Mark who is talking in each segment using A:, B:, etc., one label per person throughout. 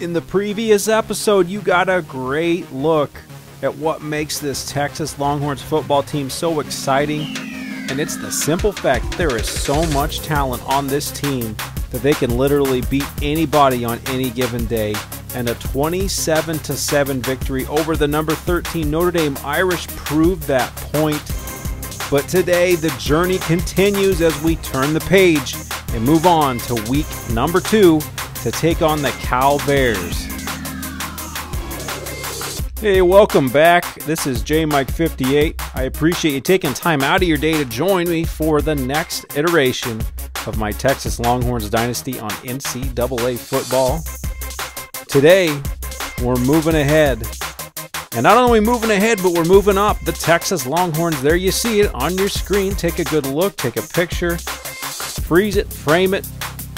A: In the previous episode, you got a great look at what makes this Texas Longhorns football team so exciting. And it's the simple fact there is so much talent on this team that they can literally beat anybody on any given day. And a 27 7 victory over the number 13 Notre Dame Irish proved that point. But today, the journey continues as we turn the page and move on to week number two to take on the Cal Bears. Hey, welcome back. This is J Mike 58. I appreciate you taking time out of your day to join me for the next iteration of my Texas Longhorns dynasty on NCAA football. Today, we're moving ahead. And not only moving ahead, but we're moving up. The Texas Longhorns, there you see it on your screen. Take a good look, take a picture, freeze it, frame it.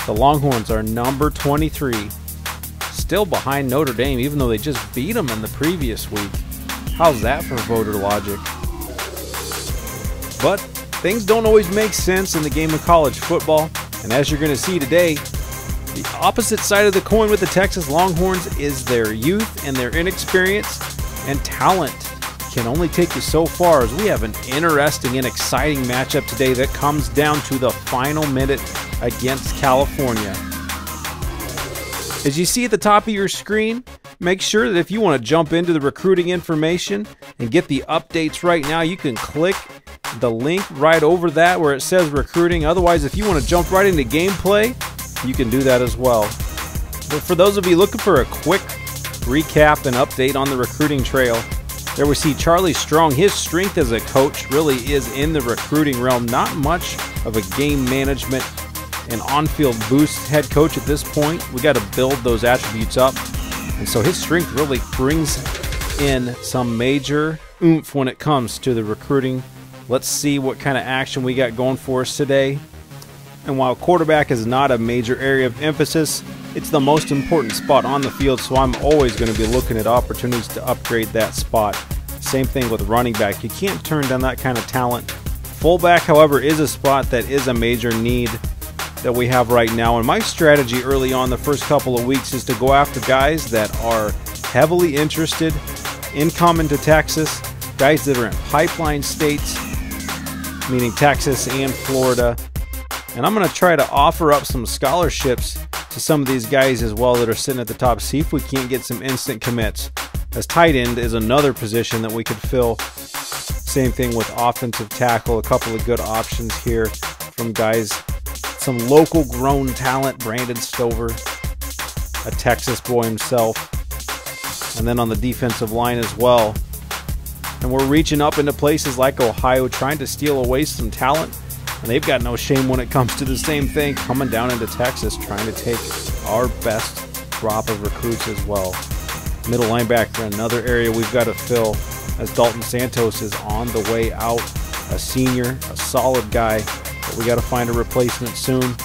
A: The Longhorns are number 23 still behind Notre Dame, even though they just beat them in the previous week. How's that for voter logic? But things don't always make sense in the game of college football, and as you're going to see today, the opposite side of the coin with the Texas Longhorns is their youth and their inexperience and talent can only take you so far as we have an interesting and exciting matchup today that comes down to the final minute against California. As you see at the top of your screen, make sure that if you want to jump into the recruiting information and get the updates right now, you can click the link right over that where it says recruiting. Otherwise, if you want to jump right into gameplay, you can do that as well. But for those of you looking for a quick recap and update on the recruiting trail, there we see Charlie Strong. His strength as a coach really is in the recruiting realm, not much of a game management an on-field boost head coach at this point. We got to build those attributes up, and so his strength really brings in some major oomph when it comes to the recruiting. Let's see what kind of action we got going for us today. And while quarterback is not a major area of emphasis, it's the most important spot on the field, so I'm always going to be looking at opportunities to upgrade that spot. Same thing with running back. You can't turn down that kind of talent. Fullback, however, is a spot that is a major need that we have right now. And my strategy early on the first couple of weeks is to go after guys that are heavily interested in coming to Texas, guys that are in pipeline states, meaning Texas and Florida. And I'm going to try to offer up some scholarships to some of these guys as well that are sitting at the top. See if we can't get some instant commits. As tight end is another position that we could fill. Same thing with offensive tackle. A couple of good options here from guys some local grown talent, Brandon Stover, a Texas boy himself, and then on the defensive line as well. And we're reaching up into places like Ohio, trying to steal away some talent. And they've got no shame when it comes to the same thing, coming down into Texas, trying to take our best crop of recruits as well. Middle linebacker, another area we've got to fill, as Dalton Santos is on the way out. A senior, a solid guy, we got to find a replacement soon.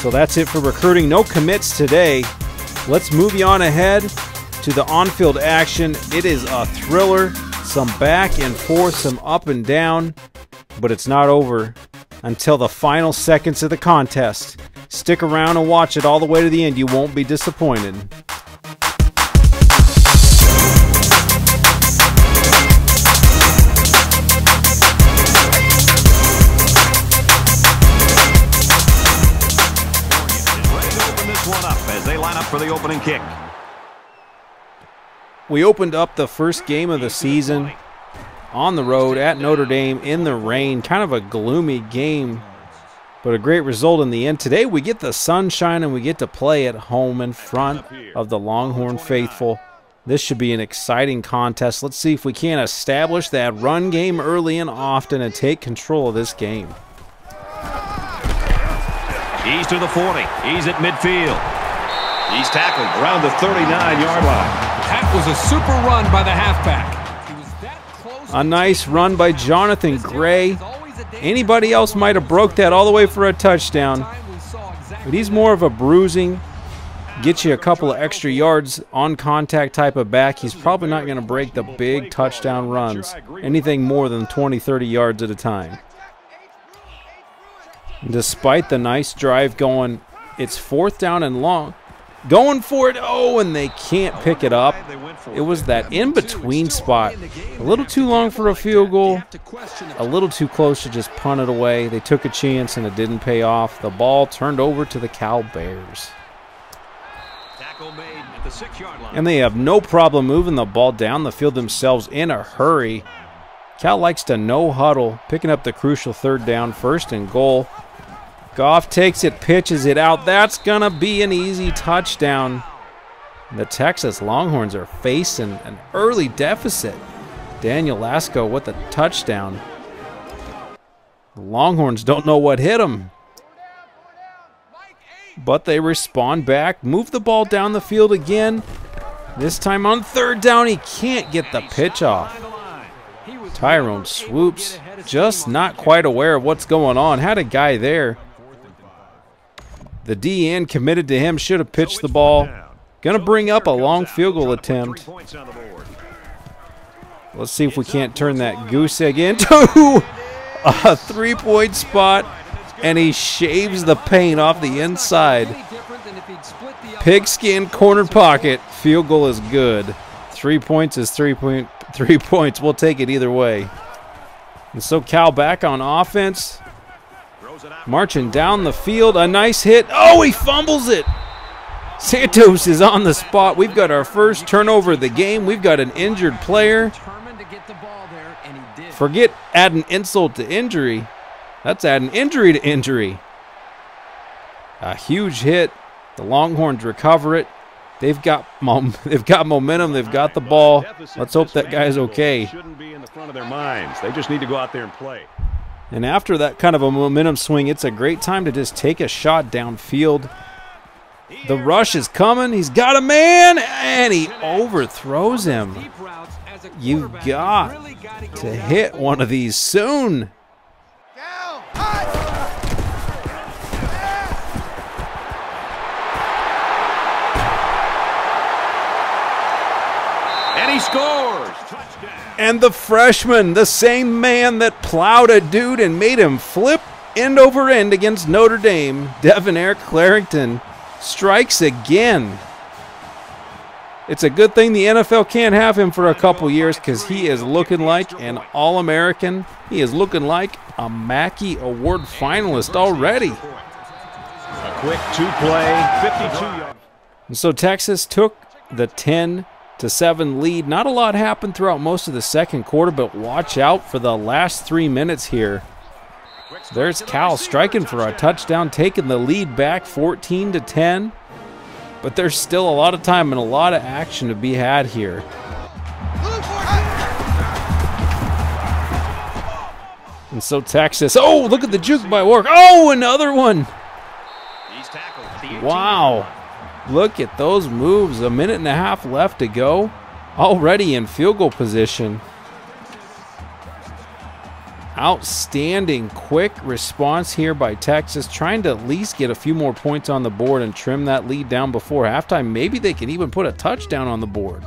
A: So that's it for recruiting. No commits today. Let's move you on ahead to the on field action. It is a thriller, some back and forth, some up and down, but it's not over until the final seconds of the contest. Stick around and watch it all the way to the end. You won't be disappointed.
B: For the opening kick.
A: We opened up the first game of the season on the road at Notre Dame in the rain. Kind of a gloomy game, but a great result in the end. Today we get the sunshine and we get to play at home in front of the Longhorn faithful. This should be an exciting contest. Let's see if we can establish that run game early and often and take control of this game.
B: He's to the 40. He's at midfield. He's tackled around the 39-yard line.
C: That was a super run by the halfback.
A: A nice run by Jonathan Gray. Anybody else might have broke that all the way for a touchdown. But he's more of a bruising, get you a couple of extra yards on contact type of back. He's probably not going to break the big touchdown runs, anything more than 20, 30 yards at a time. Despite the nice drive going, it's fourth down and long. Going for it. Oh, and they can't pick it up. It was that in between spot. A little too long for a field goal. A little too close to just punt it away. They took a chance and it didn't pay off. The ball turned over to the Cal Bears. And they have no problem moving the ball down the field themselves in a hurry. Cal likes to no huddle, picking up the crucial third down, first and goal. Goff takes it, pitches it out. That's going to be an easy touchdown. The Texas Longhorns are facing an early deficit. Daniel Lasco with a touchdown. The Longhorns don't know what hit them. But they respond back, move the ball down the field again. This time on third down, he can't get the pitch off. Tyrone Swoopes, just not quite aware of what's going on. Had a guy there. The DN committed to him, should have pitched the ball. Going to bring up a long field goal attempt. Let's see if we can't turn that goose egg into a three-point spot, and he shaves the paint off the inside. Pigskin corner pocket. Field goal is good. Three points is three point three points. We'll take it either way. And so Cal back on offense. Marching down the field. A nice hit. Oh, he fumbles it. Santos is on the spot. We've got our first turnover of the game. We've got an injured player. Forget adding insult to injury. That's adding injury to injury. A huge hit. The Longhorns recover it. They've got mom they've got momentum, they've got the ball. Let's hope that guy's okay.
B: Shouldn't be in the front of their minds. They just need to go out there and play.
A: And after that kind of a momentum swing, it's a great time to just take a shot downfield. The rush is coming. He's got a man, and he overthrows him. You've got to hit one of these soon.
B: And he scores.
A: And the freshman, the same man that plowed a dude and made him flip end over end against Notre Dame, Devonaire Clarington, strikes again. It's a good thing the NFL can't have him for a couple years because he is looking like an All American. He is looking like a Mackey Award finalist already.
B: A quick two-play, 52 yards.
A: So Texas took the 10 to 7 lead. Not a lot happened throughout most of the second quarter, but watch out for the last three minutes here. There's Cal striking for a touchdown, taking the lead back 14 to 10. But there's still a lot of time and a lot of action to be had here. And so Texas, oh, look at the juke by work. Oh, another one.
B: He's tackled at the 18.
A: Wow. Look at those moves. A minute and a half left to go. Already in field goal position. Outstanding quick response here by Texas, trying to at least get a few more points on the board and trim that lead down before halftime. Maybe they can even put a touchdown on the board.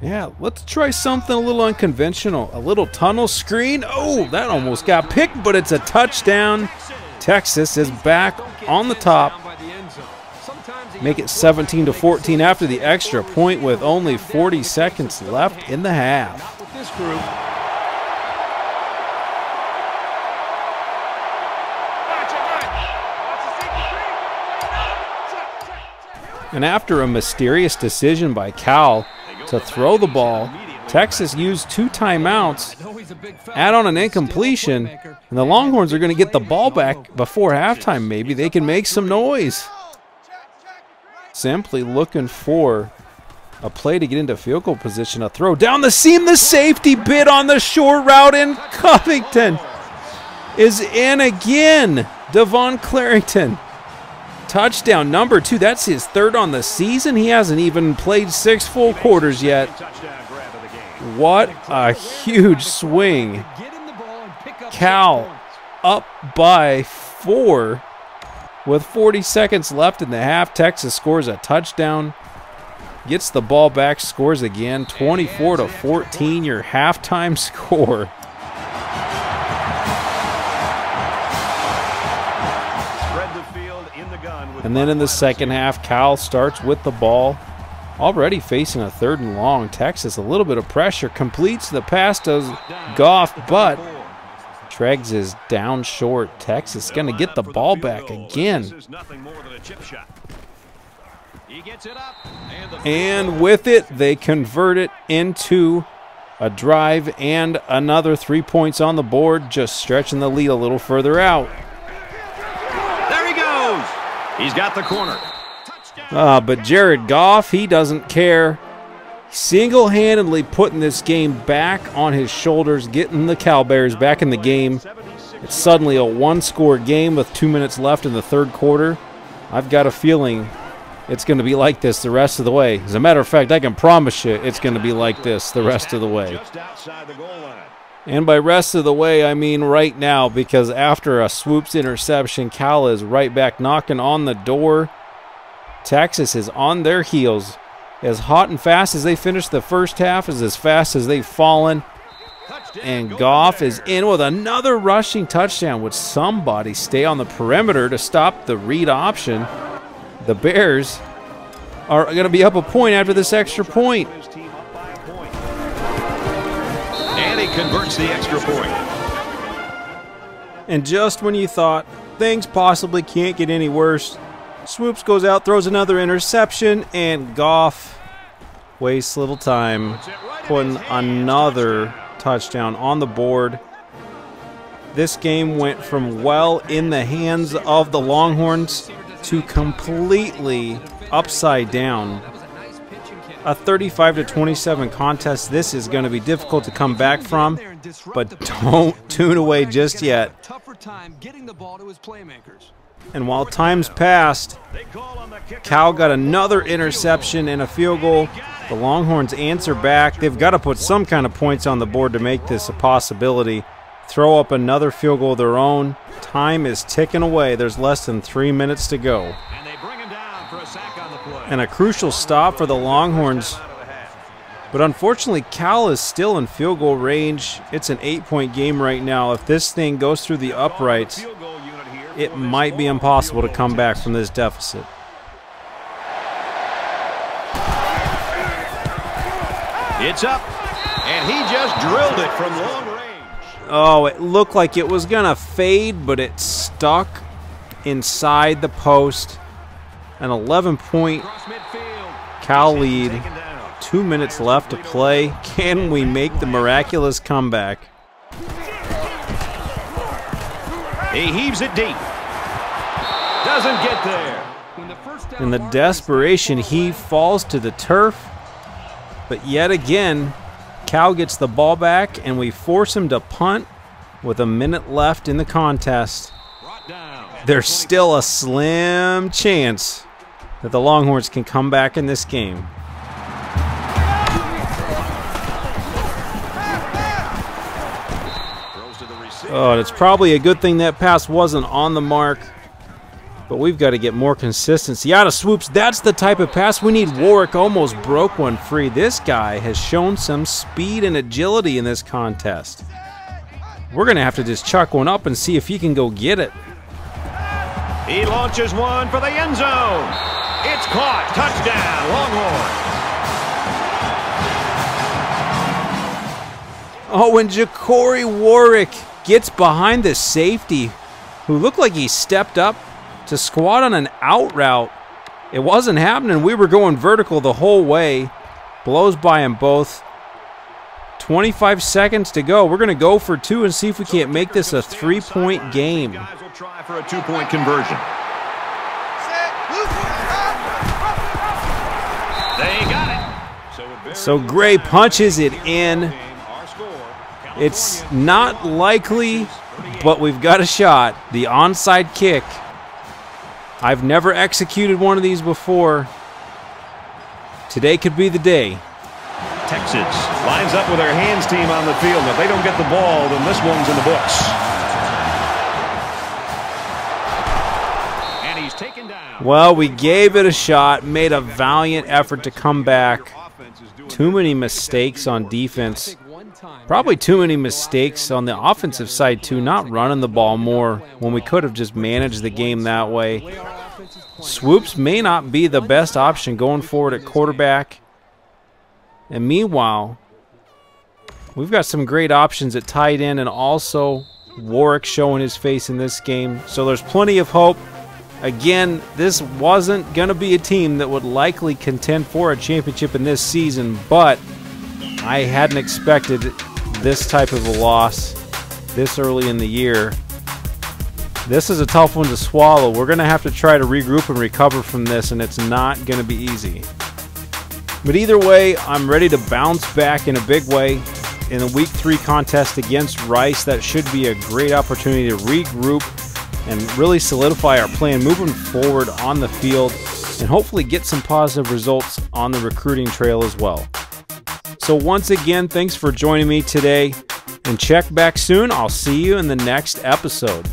A: Yeah, let's try something a little unconventional. A little tunnel screen. Oh, that almost got picked, but it's a touchdown. Texas is back on the top. Make it 17 to 14 after the extra point with only 40 seconds left in the half. And after a mysterious decision by Cal to throw the ball, Texas used two timeouts, add on an incompletion, and the Longhorns are going to get the ball back before halftime. Maybe they can make some noise. Simply looking for a play to get into field goal position. A throw down the seam. The safety bit on the short route, and Clarington is in again. Devon Clarington. Touchdown number two. That's his third on the season. He hasn't even played six full quarters yet. What a huge swing. Cal up by four with 40 seconds left in the half. Texas scores a touchdown, gets the ball back, scores again. 24 to 14, your halftime score.
B: Spread the field in the gun with
A: And then in the second half, Cal starts with the ball. Already facing a third and long. Texas, a little bit of pressure. Completes the pass to Goff, but Treggs is down short. Texas going to get the ball back again. And with it, they convert it into a drive and another three points on the board, just stretching the lead a little further out.
B: There he goes. He's got the corner.
A: Uh, but Jared Goff, he doesn't care. Single handedly putting this game back on his shoulders, getting the Cal Bears back in the game. It's suddenly a one score game with two minutes left in the third quarter. I've got a feeling it's going to be like this the rest of the way. As a matter of fact, I can promise you it's going to be like this the rest of the way. And by rest of the way, I mean right now, because after a Swoopes interception, Cal is right back knocking on the door. Texas is on their heels. As hot and fast as they finished the first half is as fast as they've fallen. And Goff is in with another rushing touchdown. Would somebody stay on the perimeter to stop the read option? The Bears are going to be up a point after this extra point.
B: And he converts the extra point.
A: And just when you thought things possibly can't get any worse, Swoopes goes out, throws another interception, and Goff wastes little time putting another touchdown on the board. This game went from well in the hands of the Longhorns to completely upside down. A 35 to 27 contest. This is going to be difficult to come back from, but don't tune away just yet. And while time's passed, Cal got another interception and a field goal. The Longhorns answer back. They've got to put some kind of points on the board to make this a possibility. Throw up another field goal of their own. Time is ticking away. There's less than three minutes to go. And a crucial stop for the Longhorns. But unfortunately, Cal is still in field goal range. It's an eight point game right now. If this thing goes through the uprights, it might be impossible to come back from this deficit.
B: It's up, and he just drilled it from long range.
A: Oh, it looked like it was going to fade, but it stuck inside the post. An 11 point Cal lead. Two minutes left to play. Can we make the miraculous comeback?
B: He heaves it deep. Doesn't get there.
A: In the desperation, he falls to the turf. But yet again, Cal gets the ball back, and we force him to punt with a minute left in the contest. There's still a slim chance that the Longhorns can come back in this game. Oh, it's probably a good thing that pass wasn't on the mark. But we've got to get more consistency out of Swoopes. That's the type of pass we need. Warrick almost broke one free. This guy has shown some speed and agility in this contest. We're going to have to just chuck one up and see if he can go get it.
B: He launches one for the end zone. It's caught. Touchdown,
A: Longhorn. Oh, and Jacorey Warrick gets behind the safety who looked like he stepped up to squat on an out route. It wasn't happening. We were going vertical the whole way. Blows by them both. 25 seconds to go. We're going to go for two and see if we can't make this a three-point game.
B: Guys will try for a two-point conversion. They got it.
A: So Gray punches it in. It's not likely, but we've got a shot. The onside kick. I've never executed one of these before. Today could be the day.
B: Texas lines up with their hands team on the field. If they don't get the ball, then this one's in the books. And he's taken down.
A: Well, we gave it a shot, made a valiant effort to come back. Too many mistakes on defense. Probably too many mistakes on the offensive side, too, not running the ball more when we could have just managed the game that way. Swoopes may not be the best option going forward at quarterback. And meanwhile, we've got some great options at tight end and also Warrick showing his face in this game. So there's plenty of hope. Again, this wasn't going to be a team that would likely contend for a championship in this season, but I hadn't expected this type of a loss this early in the year. This is a tough one to swallow. We're going to have to try to regroup and recover from this, and it's not going to be easy. But either way, I'm ready to bounce back in a big way in the week three contest against Rice. That should be a great opportunity to regroup and really solidify our plan moving forward on the field and hopefully get some positive results on the recruiting trail as well. So, once again, thanks for joining me today and check back soon. I'll see you in the next episode.